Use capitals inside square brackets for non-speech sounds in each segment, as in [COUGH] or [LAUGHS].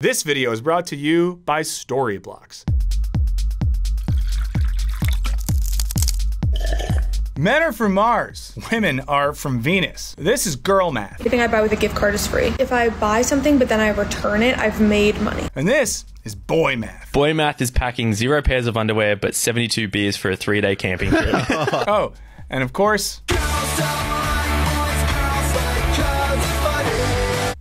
This video is brought to you by Storyblocks. Men are from Mars, women are from Venus. This is girl math. Everything I buy with a gift card is free. If I buy something but then I return it, I've made money. And this is boy math. Boy math is packing zero pairs of underwear but 72 beers for a three day camping trip. [LAUGHS] oh, and of course,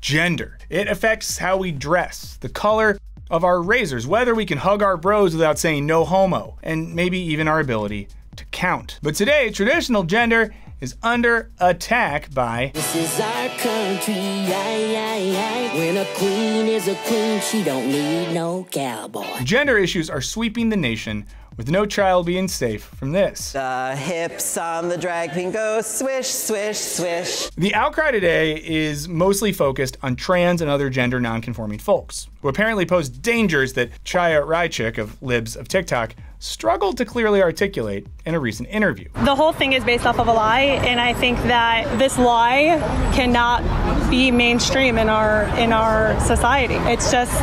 gender. It affects how we dress, the color of our razors, whether we can hug our bros without saying no homo, and maybe even our ability to count. But today, traditional gender is under attack by. This is our country, aye, aye, aye. When a queen is a queen, she don't need no cowboy. Gender issues are sweeping the nation with no child being safe from this. The hips on the drag queen go swish, swish, swish. The outcry today is mostly focused on trans and other gender nonconforming folks, who apparently pose dangers that Chaya Raichik of Libs of TikTok struggled to clearly articulate in a recent interview. The whole thing is based off of a lie, and I think that this lie cannot be mainstream in our in our society. It's just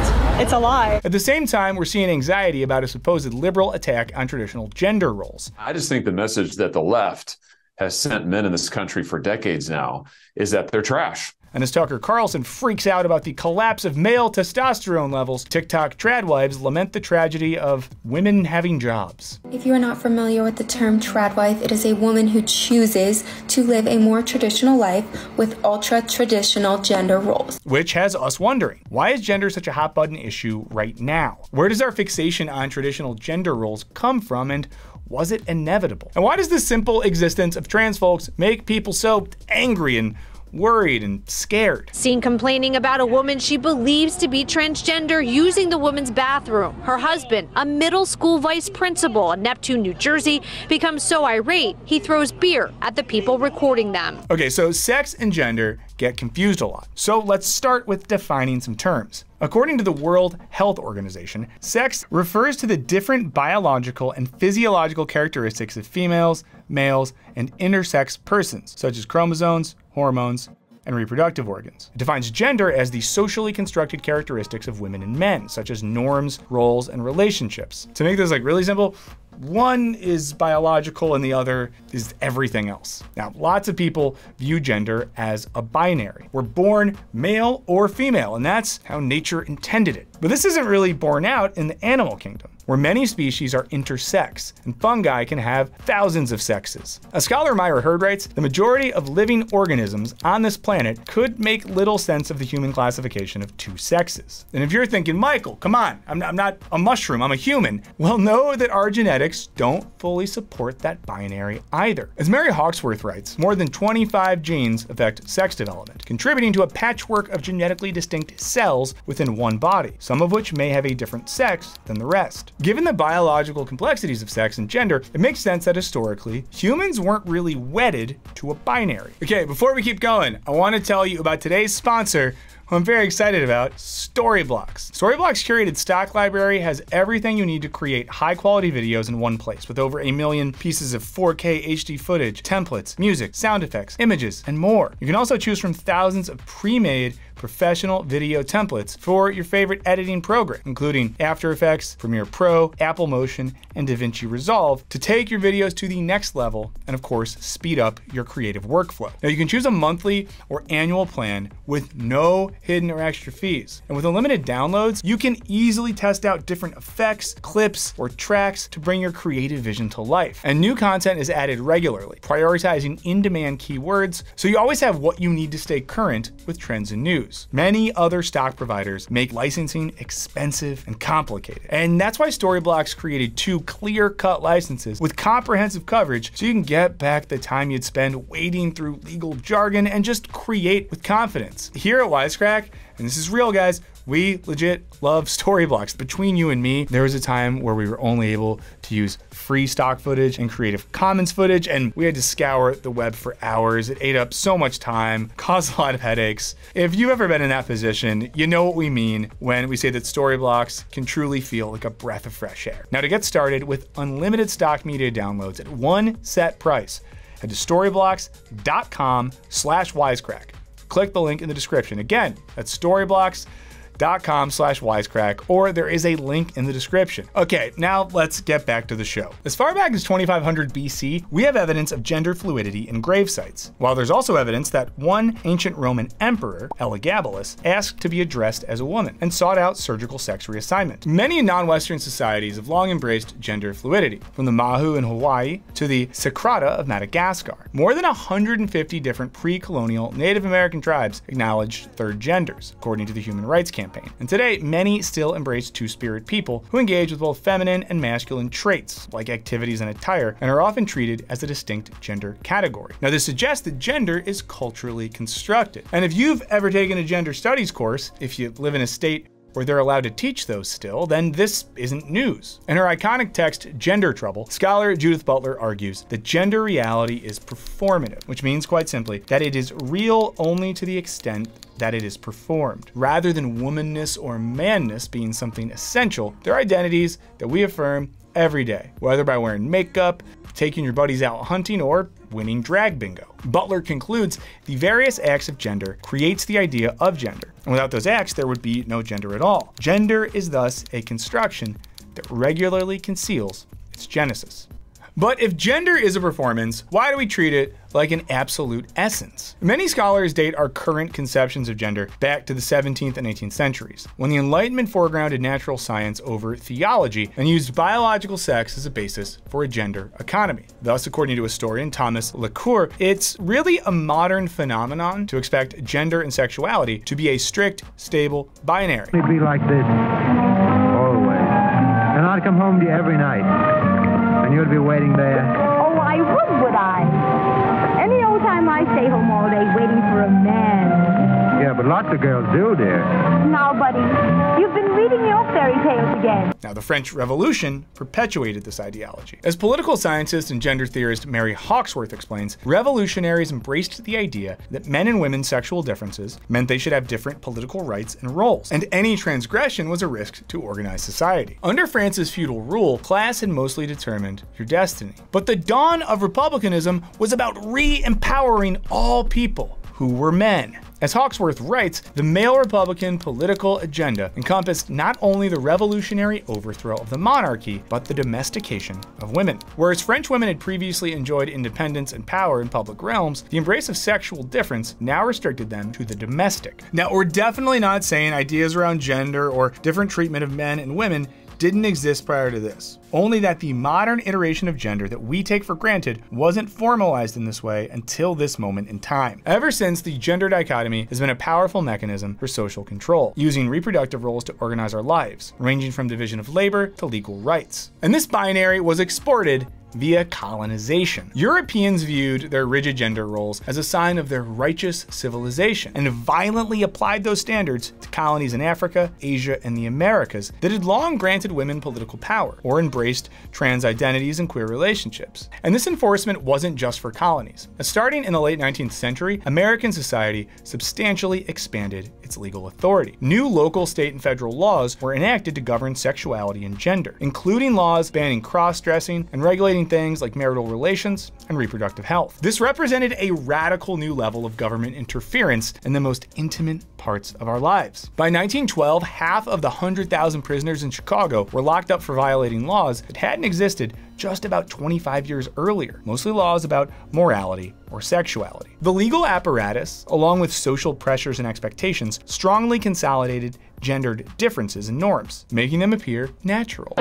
it's a lie. At the same time, we're seeing anxiety about a supposed liberal attack on traditional gender roles. I just think the message that the left has sent men in this country for decades now is that they're trash. And as Tucker Carlson freaks out about the collapse of male testosterone levels, TikTok tradwives lament the tragedy of women having jobs. If you are not familiar with the term tradwife, it is a woman who chooses to live a more traditional life with ultra traditional gender roles. Which has us wondering why is gender such a hot button issue right now? Where does our fixation on traditional gender roles come from? And was it inevitable? And why does the simple existence of trans folks make people so angry and worried and scared. Seen complaining about a woman she believes to be transgender using the woman's bathroom. Her husband, a middle school vice principal in Neptune, New Jersey, becomes so irate he throws beer at the people recording them. Okay, so sex and gender get confused a lot. So let's start with defining some terms. According to the World Health Organization, sex refers to the different biological and physiological characteristics of females, males, and intersex persons, such as chromosomes, hormones, and reproductive organs. It defines gender as the socially constructed characteristics of women and men, such as norms, roles, and relationships. To make this like really simple, one is biological and the other is everything else. Now, lots of people view gender as a binary. We're born male or female, and that's how nature intended it. But this isn't really borne out in the animal kingdom where many species are intersex, and fungi can have thousands of sexes. As scholar Myra Hird writes, the majority of living organisms on this planet could make little sense of the human classification of two sexes. And if you're thinking, Michael, come on, I'm not, I'm not a mushroom, I'm a human, well, know that our genetics don't fully support that binary either. As Mary Hawkesworth writes, more than 25 genes affect sex development, contributing to a patchwork of genetically distinct cells within one body, some of which may have a different sex than the rest. Given the biological complexities of sex and gender, it makes sense that historically, humans weren't really wedded to a binary. Okay, before we keep going, I want to tell you about today's sponsor, who I'm very excited about, Storyblocks. Storyblocks curated stock library has everything you need to create high quality videos in one place with over a million pieces of 4K HD footage, templates, music, sound effects, images, and more. You can also choose from thousands of pre-made professional video templates for your favorite editing program, including After Effects, Premiere Pro, Apple Motion, and DaVinci Resolve to take your videos to the next level and of course speed up your creative workflow. Now you can choose a monthly or annual plan with no hidden or extra fees. And with unlimited downloads, you can easily test out different effects, clips, or tracks to bring your creative vision to life. And new content is added regularly, prioritizing in-demand keywords so you always have what you need to stay current with trends and news. Many other stock providers make licensing expensive and complicated. And that's why Storyblocks created two clear-cut licenses with comprehensive coverage so you can get back the time you'd spend wading through legal jargon and just create with confidence. Here at Wisecrack, and this is real guys, we legit love [LAUGHS] Storyblocks. Between you and me, there was a time where we were only able to use free stock footage and Creative Commons footage, and we had to scour the web for hours. It ate up so much time, [LAUGHS] caused a lot of headaches. If you've ever been in that position, you know what we mean when we say that Storyblocks can truly feel like a breath of fresh air. Now to get started with unlimited stock media downloads at one set price, head to storyblocks.com slash wisecrack. Click the link in the description. Again, that's storyblocks.com com slash wisecrack, or there is a link in the description. Okay, now let's get back to the show. As far back as 2500 BC, we have evidence of gender fluidity in grave sites, while there's also evidence that one ancient Roman emperor, Elagabalus, asked to be addressed as a woman and sought out surgical sex reassignment. Many non-Western societies have long embraced gender fluidity, from the Mahu in Hawaii to the Sekrata of Madagascar. More than 150 different pre-colonial Native American tribes acknowledged third genders, according to the Human Rights Campaign. And today, many still embrace two-spirit people who engage with both feminine and masculine traits, like activities and attire, and are often treated as a distinct gender category. Now, this suggests that gender is culturally constructed. And if you've ever taken a gender studies course, if you live in a state where they're allowed to teach those still, then this isn't news. In her iconic text, Gender Trouble, scholar Judith Butler argues that gender reality is performative, which means quite simply that it is real only to the extent that it is performed. Rather than womanness or manness being something essential, they're identities that we affirm every day, whether by wearing makeup, taking your buddies out hunting, or winning drag bingo. Butler concludes the various acts of gender creates the idea of gender, and without those acts, there would be no gender at all. Gender is thus a construction that regularly conceals its genesis. But if gender is a performance, why do we treat it like an absolute essence? Many scholars date our current conceptions of gender back to the 17th and 18th centuries, when the Enlightenment foregrounded natural science over theology and used biological sex as a basis for a gender economy. Thus, according to historian Thomas Laqueur, it's really a modern phenomenon to expect gender and sexuality to be a strict, stable binary. It'd be like this, always. And I'd come home to you every night, and you'd be waiting there. Oh, I would, would I? Any old time I stay home all day waiting for a man. Yeah, but lots of girls do, dear. Now, buddy, you've been reading your fairy tales again. Now, the French Revolution perpetuated this ideology. As political scientist and gender theorist Mary Hawkesworth explains, revolutionaries embraced the idea that men and women's sexual differences meant they should have different political rights and roles, and any transgression was a risk to organized society. Under France's feudal rule, class had mostly determined your destiny. But the dawn of republicanism was about re-empowering all people who were men. As Hawkesworth writes, the male Republican political agenda encompassed not only the revolutionary overthrow of the monarchy, but the domestication of women. Whereas French women had previously enjoyed independence and power in public realms, the embrace of sexual difference now restricted them to the domestic. Now, we're definitely not saying ideas around gender or different treatment of men and women didn't exist prior to this. Only that the modern iteration of gender that we take for granted wasn't formalized in this way until this moment in time. Ever since, the gender dichotomy has been a powerful mechanism for social control, using reproductive roles to organize our lives, ranging from division of labor to legal rights. And this binary was exported via colonization. Europeans viewed their rigid gender roles as a sign of their righteous civilization and violently applied those standards to colonies in Africa, Asia, and the Americas that had long granted women political power or embraced trans identities and queer relationships. And this enforcement wasn't just for colonies. Starting in the late 19th century, American society substantially expanded legal authority. New local, state, and federal laws were enacted to govern sexuality and gender, including laws banning cross-dressing and regulating things like marital relations and reproductive health. This represented a radical new level of government interference in the most intimate parts of our lives. By 1912, half of the 100,000 prisoners in Chicago were locked up for violating laws that hadn't existed just about 25 years earlier, mostly laws about morality or sexuality. The legal apparatus, along with social pressures and expectations, strongly consolidated gendered differences and norms, making them appear natural.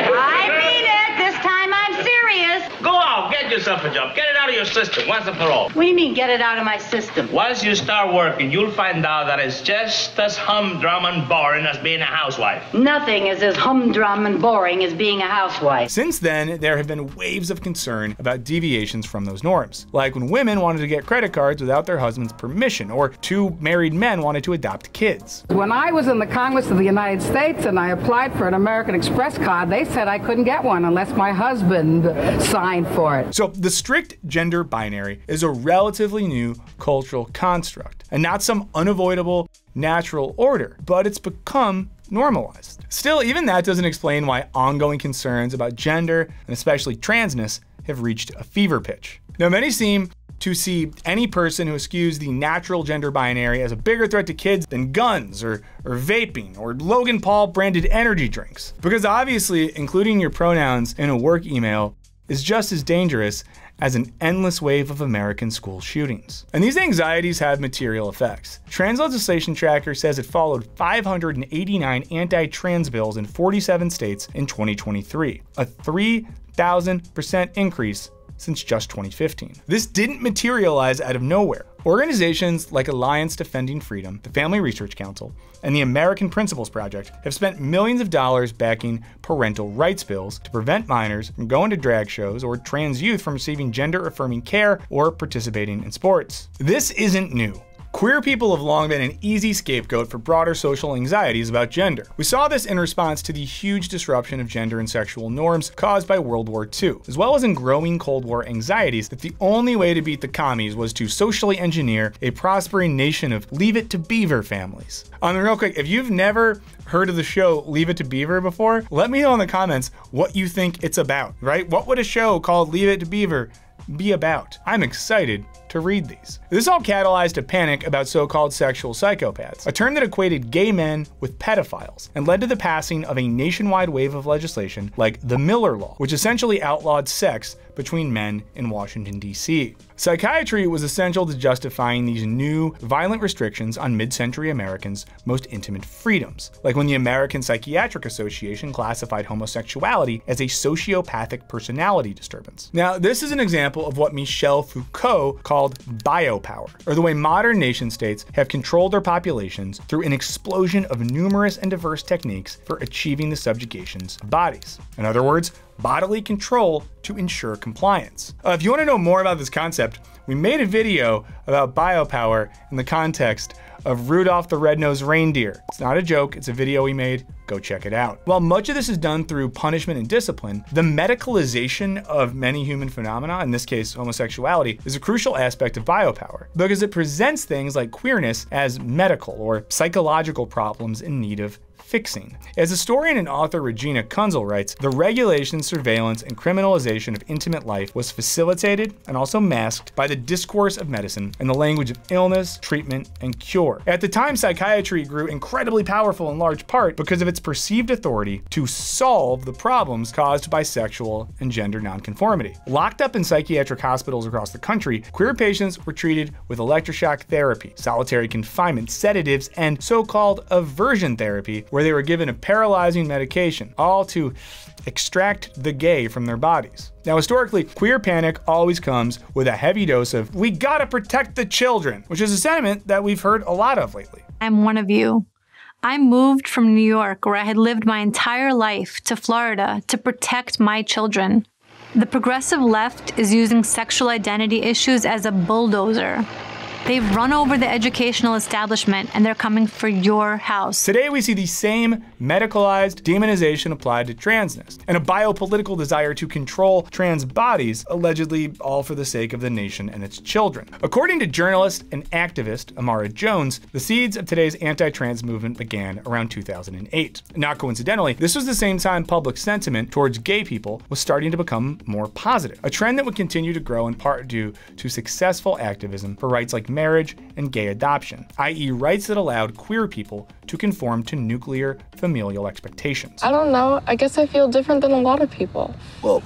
Out, get yourself a job. Get it out of your system once and for all. What do you mean, get it out of my system? Once you start working, you'll find out that it's just as humdrum and boring as being a housewife. Nothing is as humdrum and boring as being a housewife. Since then, there have been waves of concern about deviations from those norms, like when women wanted to get credit cards without their husband's permission, or two married men wanted to adopt kids. When I was in the Congress of the United States and I applied for an American Express card, they said I couldn't get one unless my husband signed for it. So the strict gender binary is a relatively new cultural construct, and not some unavoidable natural order, but it's become normalized. Still, even that doesn't explain why ongoing concerns about gender, and especially transness, have reached a fever pitch. Now, many seem to see any person who eschews the natural gender binary as a bigger threat to kids than guns or, or vaping or Logan Paul branded energy drinks. Because obviously, including your pronouns in a work email is just as dangerous as an endless wave of American school shootings. And these anxieties have material effects. Trans Legislation Tracker says it followed 589 anti trans bills in 47 states in 2023, a 3,000% increase since just 2015. This didn't materialize out of nowhere. Organizations like Alliance Defending Freedom, the Family Research Council, and the American Principles Project have spent millions of dollars backing parental rights bills to prevent minors from going to drag shows or trans youth from receiving gender affirming care or participating in sports. This isn't new. Queer people have long been an easy scapegoat for broader social anxieties about gender. We saw this in response to the huge disruption of gender and sexual norms caused by World War II, as well as in growing Cold War anxieties that the only way to beat the commies was to socially engineer a prospering nation of Leave It to Beaver families. Um, real quick, if you've never heard of the show Leave It to Beaver before, let me know in the comments what you think it's about, right? What would a show called Leave It to Beaver be about? I'm excited to read these. This all catalyzed a panic about so called sexual psychopaths, a term that equated gay men with pedophiles, and led to the passing of a nationwide wave of legislation like the Miller Law, which essentially outlawed sex between men in Washington, D.C. Psychiatry was essential to justifying these new, violent restrictions on mid century Americans' most intimate freedoms, like when the American Psychiatric Association classified homosexuality as a sociopathic personality disturbance. Now, this is an example of what Michel Foucault called biopower, or the way modern nation states have controlled their populations through an explosion of numerous and diverse techniques for achieving the subjugations of bodies. In other words, bodily control to ensure compliance. Uh, if you want to know more about this concept, we made a video about biopower in the context of Rudolph the Red-Nosed Reindeer. It's not a joke, it's a video we made. Go check it out. While much of this is done through punishment and discipline, the medicalization of many human phenomena, in this case homosexuality, is a crucial aspect of biopower because it presents things like queerness as medical or psychological problems in need of fixing. As historian and author Regina Kunzel writes, the regulation, surveillance, and criminalization of intimate life was facilitated and also masked by the discourse of medicine and the language of illness, treatment, and cure. At the time, psychiatry grew incredibly powerful in large part because of its perceived authority to solve the problems caused by sexual and gender nonconformity. Locked up in psychiatric hospitals across the country, queer patients were treated with electroshock therapy, solitary confinement, sedatives, and so-called aversion therapy, where they were given a paralyzing medication, all to extract the gay from their bodies. Now, historically, queer panic always comes with a heavy dose of, we gotta protect the children, which is a sentiment that we've heard a lot of lately. I'm one of you. I moved from New York, where I had lived my entire life, to Florida to protect my children. The progressive left is using sexual identity issues as a bulldozer. They've run over the educational establishment and they're coming for your house. Today, we see the same medicalized demonization applied to transness and a biopolitical desire to control trans bodies, allegedly all for the sake of the nation and its children. According to journalist and activist Imara Jones, the seeds of today's anti trans movement began around 2008. Not coincidentally, this was the same time public sentiment towards gay people was starting to become more positive, a trend that would continue to grow in part due to successful activism for rights like marriage and gay adoption, i.e., rights that allowed queer people to conform to nuclear familial expectations. I don't know. I guess I feel different than a lot of people. Well,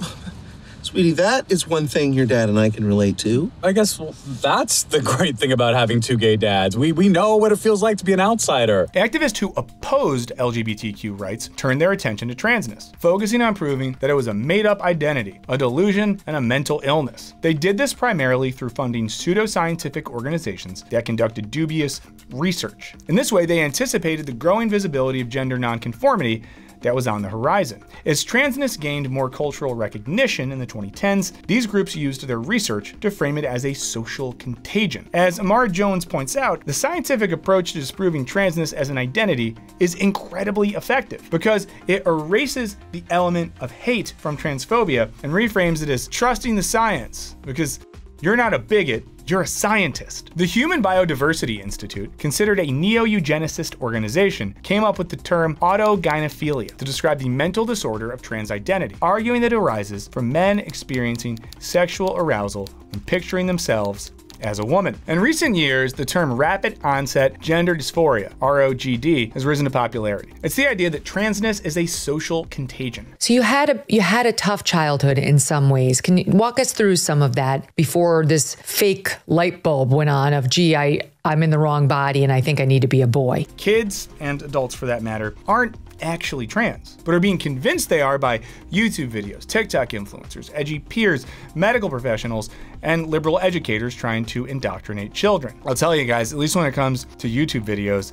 Sweetie, that is one thing your dad and I can relate to. I guess well, that's the great thing about having two gay dads. We, we know what it feels like to be an outsider. Activists who opposed LGBTQ rights turned their attention to transness, focusing on proving that it was a made up identity, a delusion, and a mental illness. They did this primarily through funding pseudoscientific organizations that conducted dubious research. In this way, they anticipated the growing visibility of gender nonconformity that was on the horizon. As transness gained more cultural recognition in the 2010s, these groups used their research to frame it as a social contagion. As Imara Jones points out, the scientific approach to disproving transness as an identity is incredibly effective because it erases the element of hate from transphobia and reframes it as trusting the science because you're not a bigot, you're a scientist. The Human Biodiversity Institute, considered a neo-eugenicist organization, came up with the term autogynephilia to describe the mental disorder of trans identity, arguing that it arises from men experiencing sexual arousal when picturing themselves as a woman. In recent years, the term rapid onset gender dysphoria, ROGD, has risen to popularity. It's the idea that transness is a social contagion. So you had a you had a tough childhood in some ways. Can you walk us through some of that before this fake light bulb went on of gee, I I'm in the wrong body and I think I need to be a boy. Kids and adults for that matter aren't actually trans, but are being convinced they are by YouTube videos, TikTok influencers, edgy peers, medical professionals, and liberal educators trying to indoctrinate children. I'll tell you guys, at least when it comes to YouTube videos,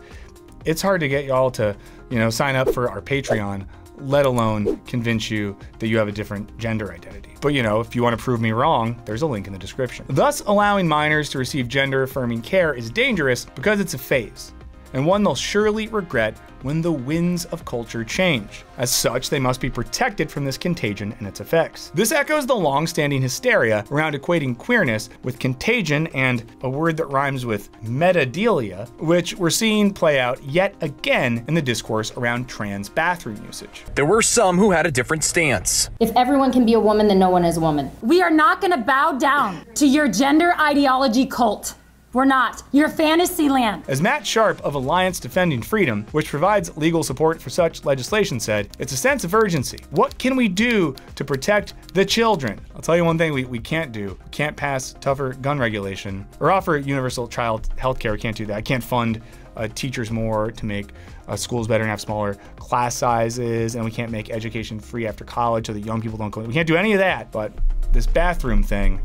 it's hard to get y'all to, you know, sign up for our Patreon, let alone convince you that you have a different gender identity. But you know, if you want to prove me wrong, there's a link in the description. Thus, allowing minors to receive gender affirming care is dangerous because it's a phase and one they'll surely regret when the winds of culture change. As such, they must be protected from this contagion and its effects. This echoes the long-standing hysteria around equating queerness with contagion and a word that rhymes with metadelia, which we're seeing play out yet again in the discourse around trans bathroom usage. There were some who had a different stance. If everyone can be a woman, then no one is a woman. We are not going to bow down to your gender ideology cult. We're not. You're fantasy land. As Matt Sharp of Alliance Defending Freedom, which provides legal support for such legislation, said, it's a sense of urgency. What can we do to protect the children? I'll tell you one thing we, we can't do. We can't pass tougher gun regulation or offer universal child health care. We can't do that. I can't fund uh, teachers more to make uh, schools better and have smaller class sizes, and we can't make education free after college so that young people don't go. We can't do any of that, but this bathroom thing,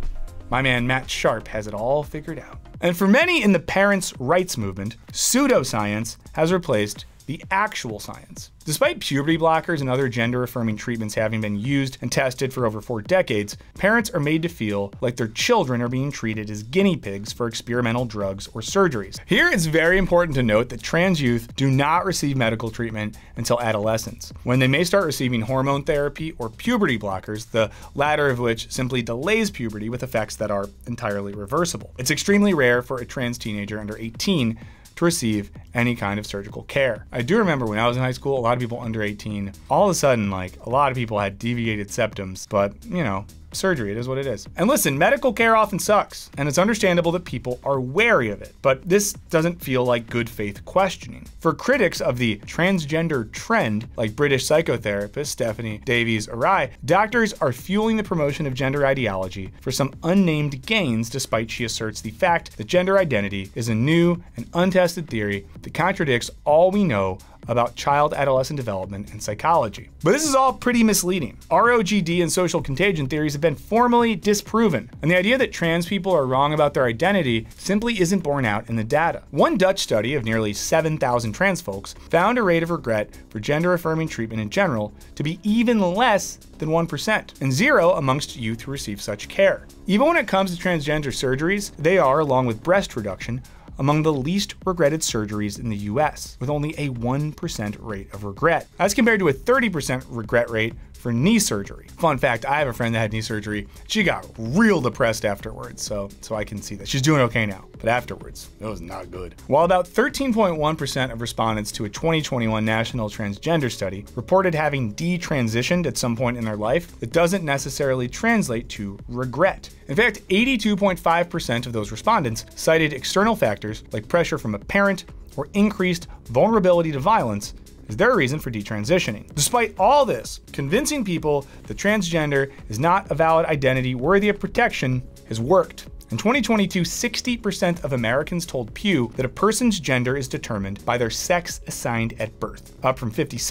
my man Matt Sharp has it all figured out. And for many in the parents' rights movement, pseudoscience has replaced the actual science. Despite puberty blockers and other gender affirming treatments having been used and tested for over four decades, parents are made to feel like their children are being treated as guinea pigs for experimental drugs or surgeries. Here it's very important to note that trans youth do not receive medical treatment until adolescence, when they may start receiving hormone therapy or puberty blockers, the latter of which simply delays puberty with effects that are entirely reversible. It's extremely rare for a trans teenager under 18 to receive any kind of surgical care. I do remember when I was in high school, a lot of people under 18, all of a sudden, like, a lot of people had deviated septums, but, you know, surgery. It is what it is. And listen, medical care often sucks, and it's understandable that people are wary of it, but this doesn't feel like good faith questioning. For critics of the transgender trend, like British psychotherapist Stephanie Davies-Arai, doctors are fueling the promotion of gender ideology for some unnamed gains, despite she asserts the fact that gender identity is a new and untested theory that contradicts all we know about child adolescent development and psychology. But this is all pretty misleading. ROGD and social contagion theories have been formally disproven, and the idea that trans people are wrong about their identity simply isn't borne out in the data. One Dutch study of nearly 7,000 trans folks found a rate of regret for gender affirming treatment in general to be even less than 1%, and zero amongst youth who receive such care. Even when it comes to transgender surgeries, they are, along with breast reduction, among the least regretted surgeries in the US, with only a 1% rate of regret, as compared to a 30% regret rate for knee surgery. Fun fact, I have a friend that had knee surgery. She got real depressed afterwards, so so I can see that. She's doing okay now, but afterwards, it was not good. While about 13.1% of respondents to a 2021 national transgender study reported having detransitioned at some point in their life, it doesn't necessarily translate to regret. In fact, 82.5% of those respondents cited external factors like pressure from a parent or increased vulnerability to violence is their reason for detransitioning. Despite all this, convincing people that transgender is not a valid identity worthy of protection has worked. In 2022, 60% of Americans told Pew that a person's gender is determined by their sex assigned at birth, up from 56%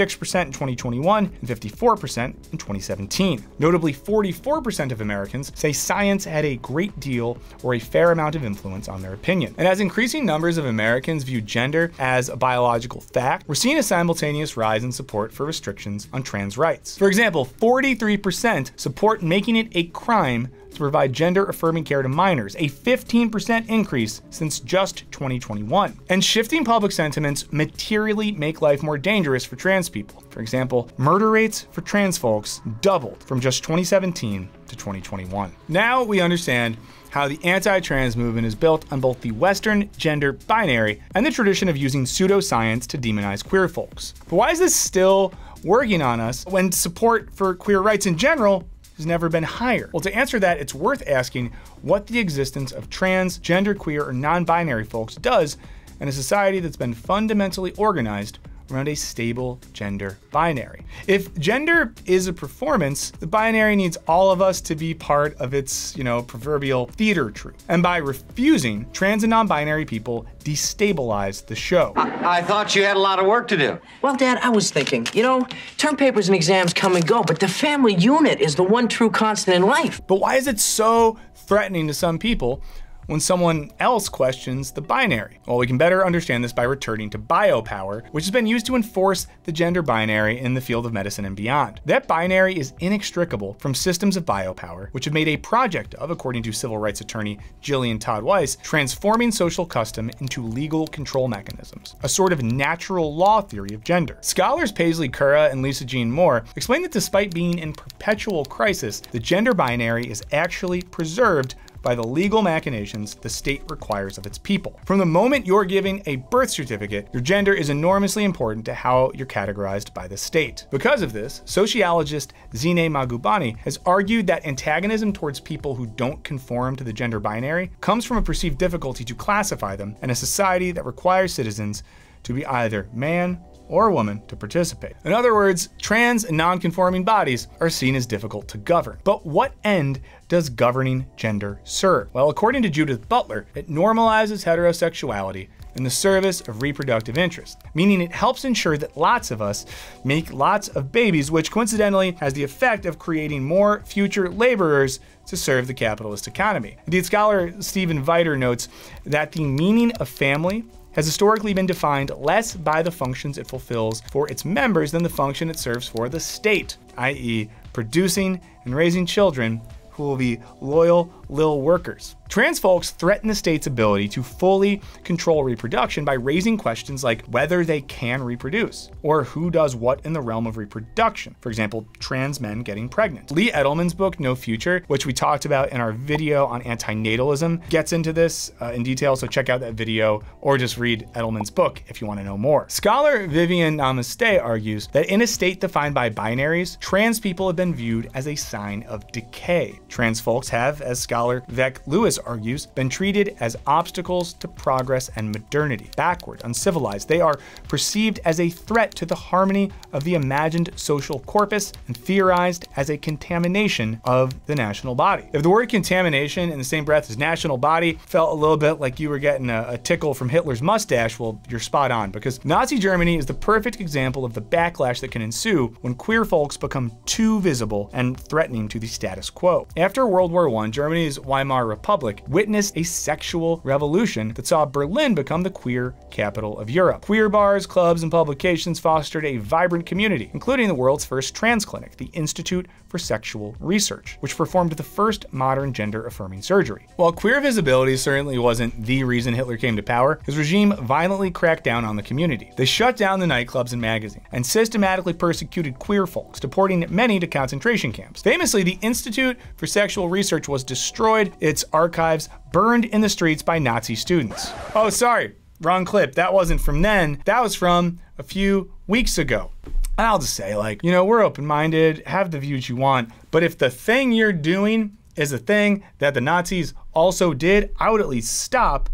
in 2021 and 54% in 2017. Notably, 44% of Americans say science had a great deal or a fair amount of influence on their opinion. And as increasing numbers of Americans view gender as a biological fact, we're seeing a simultaneous rise in support for restrictions on trans rights. For example, 43% support making it a crime to provide gender affirming care to minors a 15% increase since just 2021. And shifting public sentiments materially make life more dangerous for trans people. For example, murder rates for trans folks doubled from just 2017 to 2021. Now we understand how the anti trans movement is built on both the Western gender binary and the tradition of using pseudoscience to demonize queer folks. But why is this still working on us when support for queer rights in general has never been higher? Well, to answer that, it's worth asking what the existence of trans, genderqueer, or non binary folks does in a society that's been fundamentally organized around a stable gender binary. If gender is a performance, the binary needs all of us to be part of its, you know, proverbial theater troupe. And by refusing, trans and non-binary people destabilize the show. I thought you had a lot of work to do. Well, Dad, I was thinking, you know, term papers and exams come and go, but the family unit is the one true constant in life. But why is it so threatening to some people when someone else questions the binary? Well, we can better understand this by returning to biopower, which has been used to enforce the gender binary in the field of medicine and beyond. That binary is inextricable from systems of biopower, which have made a project of, according to civil rights attorney Jillian Todd Weiss, transforming social custom into legal control mechanisms, a sort of natural law theory of gender. Scholars Paisley Currah and Lisa Jean Moore explain that despite being in perpetual crisis, the gender binary is actually preserved by the legal machinations the state requires of its people. From the moment you're giving a birth certificate, your gender is enormously important to how you're categorized by the state. Because of this, sociologist Zine Magubane has argued that antagonism towards people who don't conform to the gender binary comes from a perceived difficulty to classify them and a society that requires citizens to be either man or woman to participate. In other words, trans and non-conforming bodies are seen as difficult to govern. But what end does governing gender serve? Well, according to Judith Butler, it normalizes heterosexuality in the service of reproductive interest, meaning it helps ensure that lots of us make lots of babies, which coincidentally has the effect of creating more future laborers to serve the capitalist economy. Indeed, scholar Stephen Viter notes that the meaning of family has historically been defined less by the functions it fulfills for its members than the function it serves for the state, i.e., producing and raising children who will be loyal lil workers. Trans folks threaten the state's ability to fully control reproduction by raising questions like whether they can reproduce, or who does what in the realm of reproduction. For example, trans men getting pregnant. Lee Edelman's book, No Future, which we talked about in our video on antinatalism, gets into this uh, in detail, so check out that video or just read Edelman's book if you want to know more. Scholar Viviane Namaste argues that in a state defined by binaries, trans people have been viewed as a sign of decay. Trans folks have, as scholar Vek Lewis argues, been treated as obstacles to progress and modernity, backward, uncivilized. They are perceived as a threat to the harmony of the imagined social corpus and theorized as a contamination of the national body. If the word contamination in the same breath as national body felt a little bit like you were getting a, a tickle from Hitler's mustache, well, you're spot on, because Nazi Germany is the perfect example of the backlash that can ensue when queer folks become too visible and threatening to the status quo. After World War I, Germany's Weimar Republic witnessed a sexual revolution that saw Berlin become the queer capital of Europe. Queer bars, clubs, and publications fostered a vibrant community, including the world's first trans clinic, the Institute for Sexual Research, which performed the first modern gender affirming surgery. While queer visibility certainly wasn't the reason Hitler came to power, his regime violently cracked down on the community. They shut down the nightclubs and magazines and systematically persecuted queer folks, deporting many to concentration camps. Famously, the Institute for Sexual Research was destroyed, its archives burned in the streets by Nazi students. Oh, sorry, wrong clip. That wasn't from then, that was from a few weeks ago. And I'll just say, like, you know, we're open minded, have the views you want, but if the thing you're doing is a thing that the Nazis also did, I would at least stop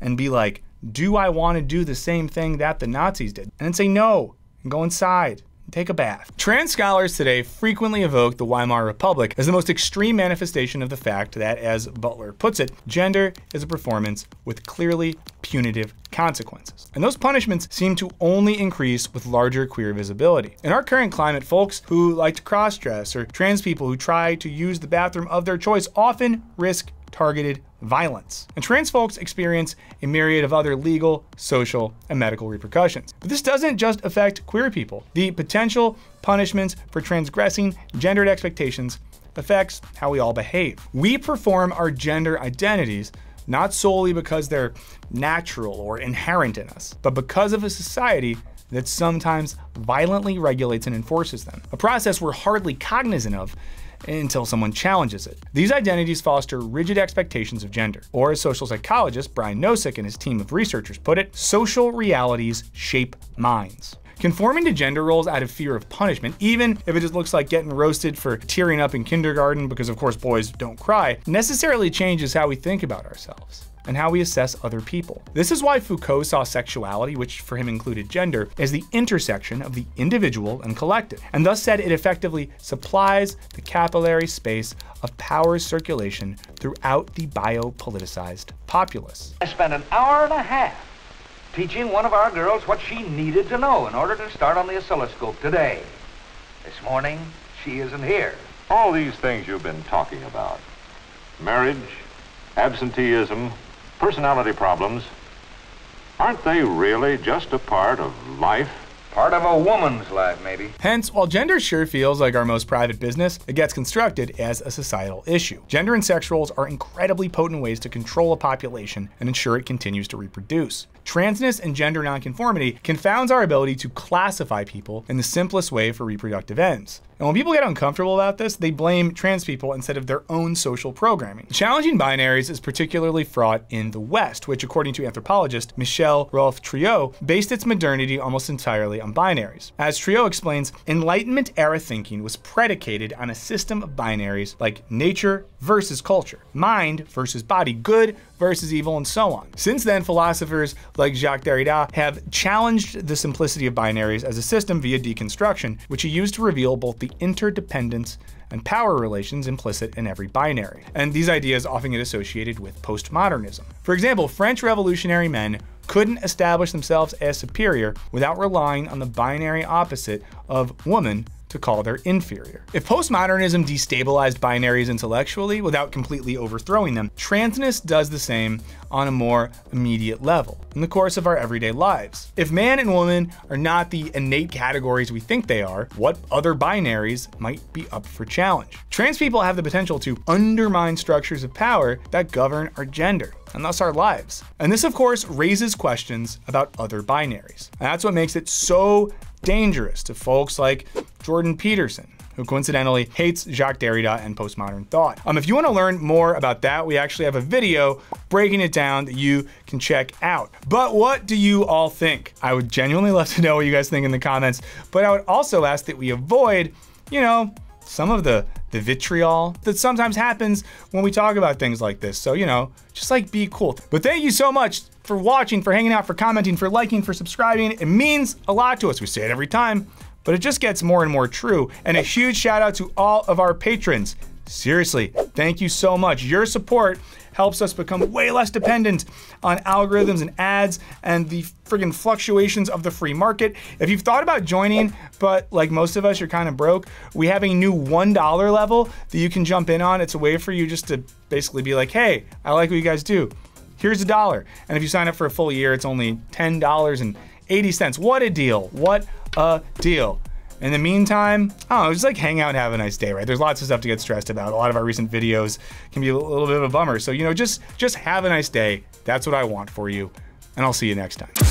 and be like, do I want to do the same thing that the Nazis did? And then say no and go inside take a bath. Trans scholars today frequently evoke the Weimar Republic as the most extreme manifestation of the fact that, as Butler puts it, gender is a performance with clearly punitive consequences. And those punishments seem to only increase with larger queer visibility. In our current climate, folks who like to cross-dress or trans people who try to use the bathroom of their choice often risk targeted violence. And trans folks experience a myriad of other legal, social, and medical repercussions. But this doesn't just affect queer people. The potential punishments for transgressing gendered expectations affects how we all behave. We perform our gender identities not solely because they're natural or inherent in us, but because of a society that sometimes violently regulates and enforces them, a process we're hardly cognizant of until someone challenges it. These identities foster rigid expectations of gender, or as social psychologist Brian Nosek and his team of researchers put it, social realities shape minds. Conforming to gender roles out of fear of punishment, even if it just looks like getting roasted for tearing up in kindergarten because of course boys don't cry, necessarily changes how we think about ourselves and how we assess other people. This is why Foucault saw sexuality, which for him included gender, as the intersection of the individual and collective, and thus said it effectively supplies the capillary space of power circulation throughout the biopoliticized populace. I spent an hour and a half teaching one of our girls what she needed to know in order to start on the oscilloscope today. This morning, she isn't here. All these things you've been talking about marriage, absenteeism, personality problems aren't they really just a part of life? Part of a woman's life, maybe. Hence, while gender sure feels like our most private business, it gets constructed as a societal issue. Gender and sex roles are incredibly potent ways to control a population and ensure it continues to reproduce. Transness and gender nonconformity confounds our ability to classify people in the simplest way for reproductive ends. And when people get uncomfortable about this, they blame trans people instead of their own social programming. Challenging binaries is particularly fraught in the West, which, according to anthropologist Michel Rolph Trouillot, based its modernity almost entirely on binaries. As Trouillot explains, Enlightenment era thinking was predicated on a system of binaries like nature versus culture, mind versus body, good versus evil, and so on. Since then, philosophers like Jacques Derrida have challenged the simplicity of binaries as a system via deconstruction, which he used to reveal both the interdependence and power relations implicit in every binary. And these ideas often get associated with postmodernism. For example, French revolutionary men couldn't establish themselves as superior without relying on the binary opposite of woman to call their inferior. If postmodernism destabilized binaries intellectually without completely overthrowing them, transness does the same on a more immediate level in the course of our everyday lives. If man and woman are not the innate categories we think they are, what other binaries might be up for challenge? Trans people have the potential to undermine structures of power that govern our gender and thus our lives. And this, of course, raises questions about other binaries. And that's what makes it so dangerous to folks like Jordan Peterson, who coincidentally hates Jacques Derrida and postmodern thought. Um, if you want to learn more about that, we actually have a video breaking it down that you can check out. But what do you all think? I would genuinely love to know what you guys think in the comments, but I would also ask that we avoid, you know, some of the the vitriol that sometimes happens when we talk about things like this. So, you know, just like be cool. But thank you so much for watching, for hanging out, for commenting, for liking, for subscribing. It means a lot to us. We say it every time, but it just gets more and more true. And a huge shout out to all of our patrons. Seriously, thank you so much. Your support helps us become way less dependent on algorithms and ads and the friggin' fluctuations of the free market. If you've thought about joining, but like most of us, you're kind of broke, we have a new $1 level that you can jump in on. It's a way for you just to basically be like, hey, I like what you guys do. Here's a dollar. And if you sign up for a full year, it's only $10.80. What a deal. What a deal. In the meantime, I don't know, just like hang out and have a nice day, right? There's lots of stuff to get stressed about. A lot of our recent videos can be a little bit of a bummer. So, you know, just just have a nice day. That's what I want for you. And I'll see you next time.